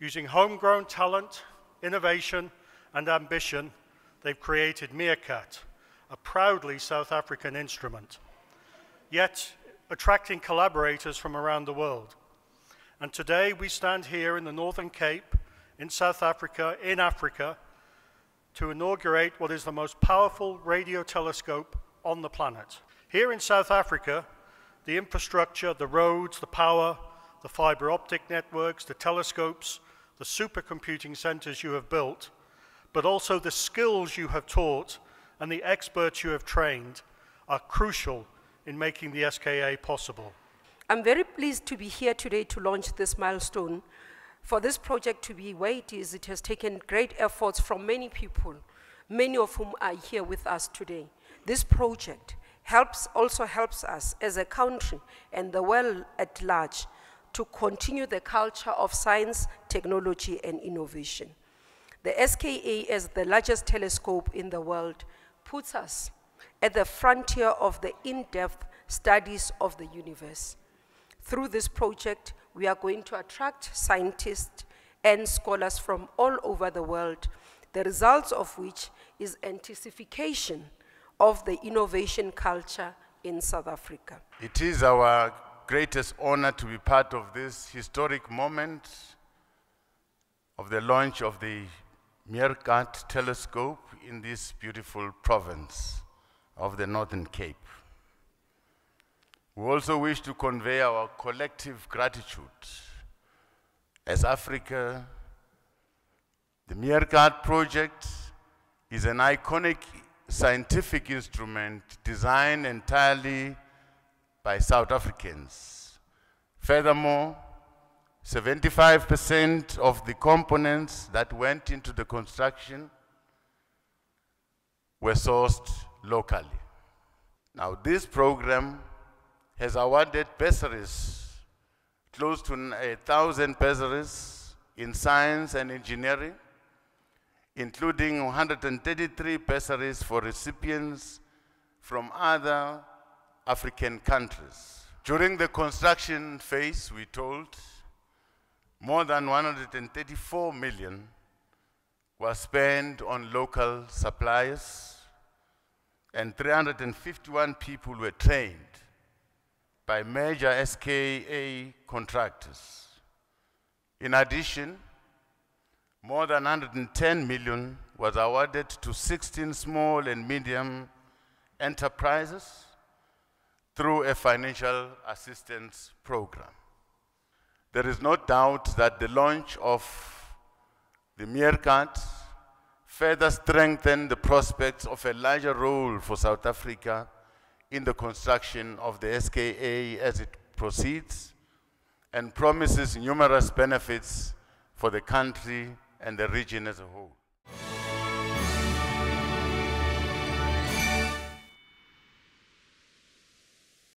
Using homegrown talent, innovation, and ambition, they've created MeerKAT, a proudly South African instrument, yet attracting collaborators from around the world. And today we stand here in the Northern Cape, in South Africa, in Africa, to inaugurate what is the most powerful radio telescope on the planet. Here in South Africa, the infrastructure, the roads, the power, the fiber optic networks, the telescopes, the supercomputing centers you have built, but also the skills you have taught and the experts you have trained are crucial in making the SKA possible. I'm very pleased to be here today to launch this milestone. For this project to be where it is, it has taken great efforts from many people, many of whom are here with us today. This project helps, also helps us as a country and the world at large to continue the culture of science, technology, and innovation. The SKA, as the largest telescope in the world, puts us at the frontier of the in-depth studies of the universe. Through this project, we are going to attract scientists and scholars from all over the world, the results of which is intensification of the innovation culture in South Africa. It is our greatest honor to be part of this historic moment of the launch of the MeerKAT telescope in this beautiful province of the Northern Cape. We also wish to convey our collective gratitude. As Africa, the MeerKAT project is an iconic scientific instrument designed entirely by South Africans. Furthermore, 75% of the components that went into the construction were sourced locally. Now, this program has awarded bursaries, close to a thousand bursaries in science and engineering, including 133 bursaries for recipients from other African countries. During the construction phase, we told more than 134 million was spent on local suppliers and 351 people were trained by major SKA contractors. In addition, more than 110 million was awarded to 16 small and medium enterprises through a financial assistance program. There is no doubt that the launch of the MeerKAT further strengthened the prospects of a larger role for South Africa in the construction of the SKA as it proceeds and promises numerous benefits for the country and the region as a whole.